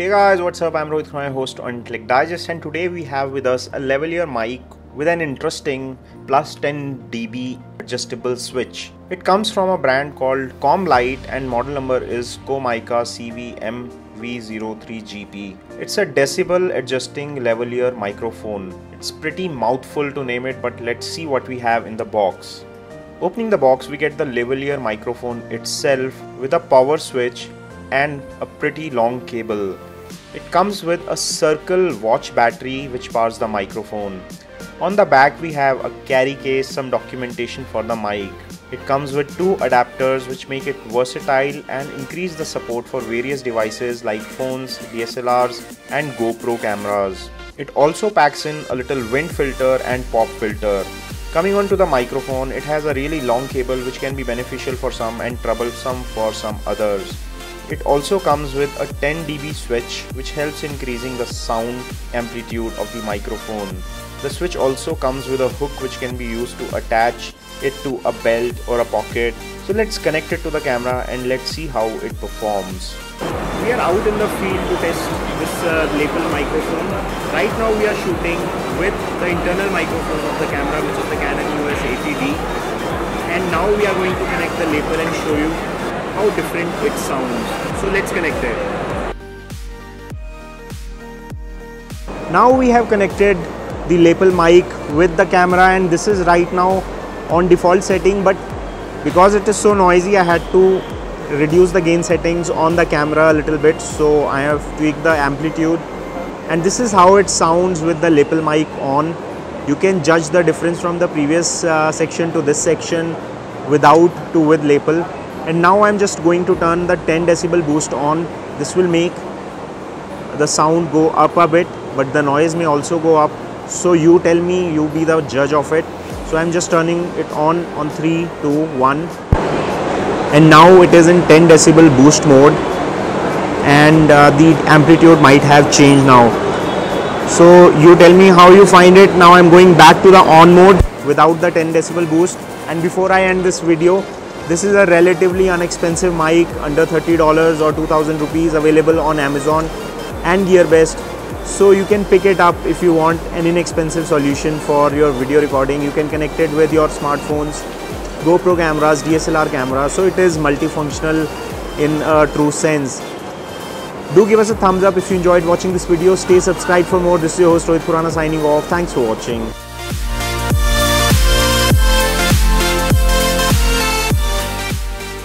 Hey guys, what's up? I'm Rohit Khurana, host on Intellect Digest, and today we have with us a lavalier mic with an interesting plus 10 dB adjustable switch. It comes from a brand called Comica, and model number is Comica CVMV03GP. It's a decibel adjusting lavalier microphone. It's pretty mouthful to name it, but let's see what we have in the box. Opening the box, we get the lavalier microphone itself with a power switch and a pretty long cable. It comes with a circle watch battery which powers the microphone. On the back we have a carry case, some documentation for the mic. It comes with two adapters which make it versatile and increase the support for various devices like phones, DSLRs and GoPro cameras. It also packs in a little wind filter and pop filter. Coming on to the microphone, it has a really long cable which can be beneficial for some and troublesome for some others. It also comes with a 10 dB switch which helps increasing the sound amplitude of the microphone. The switch also comes with a hook which can be used to attach it to a belt or a pocket. So let's connect it to the camera and let's see how it performs. We are out in the field to test this uh, microphone. Right now we are shooting with the internal microphone of the camera which is the Canon EOS 80D and now we are going to connect the lapel and show you how different it sounds. So let's connect it. Now we have connected the lapel mic with the camera and this is right now on default setting but because it is so noisy I had to reduce the gain settings on the camera a little bit so I have tweaked the amplitude and this is how it sounds with the lapel mic on you can judge the difference from the previous uh, section to this section without to with lapel and now I'm just going to turn the 10 decibel boost on. This will make the sound go up a bit but the noise may also go up. So you tell me you be the judge of it. So I'm just turning it on on 3 2 1 and now it is in 10 decibel boost mode. And uh, the amplitude might have changed now. So you tell me how you find it. Now I'm going back to the on mode without the 10 decibel boost. And before I end this video this is a relatively inexpensive mic under $30 or 2000 rupees available on Amazon and GearBest. So you can pick it up if you want an inexpensive solution for your video recording. You can connect it with your smartphones, GoPro cameras, DSLR cameras. So it is multifunctional in a true sense. Do give us a thumbs up if you enjoyed watching this video. Stay subscribed for more. This is your host Rohit Khurana signing off. Thanks for watching.